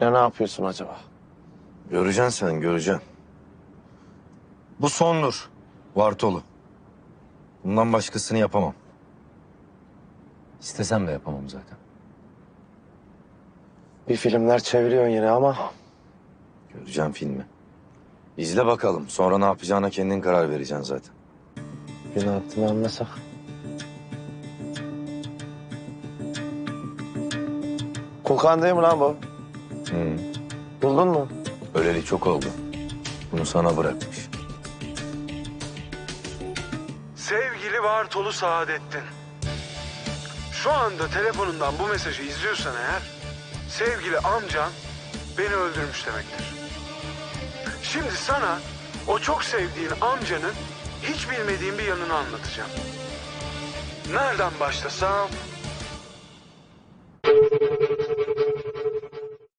Ya ne yapıyorsun acaba? Göreceksin sen göreceksin. Bu sondur. Vartolu. Bundan başkasını yapamam. İstesem de yapamam zaten. Bir filmler çeviriyorsun yine ama Göreceğim filmi. İzle bakalım. Sonra ne yapacağına kendin karar vereceksin zaten. bir ne yaptığını anlasak. Kulkan değil mi lan bu? Buldun mu? Öleli çok oldu. Bunu sana bırakmış. Sevgili Bartolu Saadettin. Şu anda telefonundan bu mesajı izliyorsan eğer... ...sevgili amcan beni öldürmüş demektir. Şimdi sana o çok sevdiğin amcanın hiç bilmediğin bir yanını anlatacağım. Nereden başlasam